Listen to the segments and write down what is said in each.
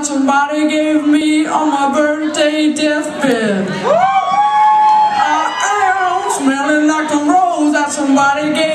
that somebody gave me on my birthday deathbed. I am smelling like the rose that somebody gave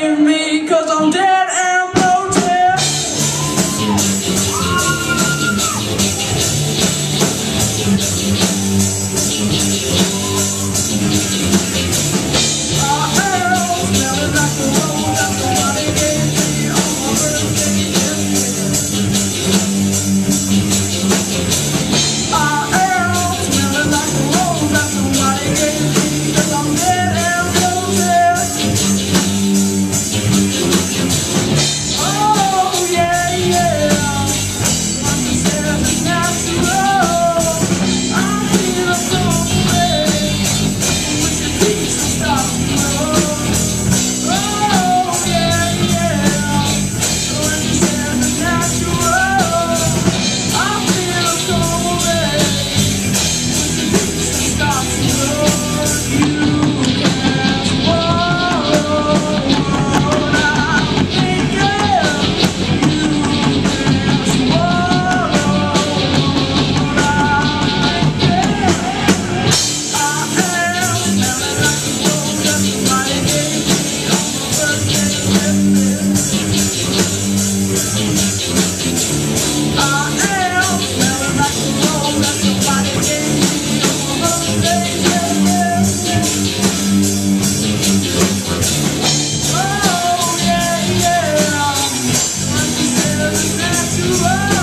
to us.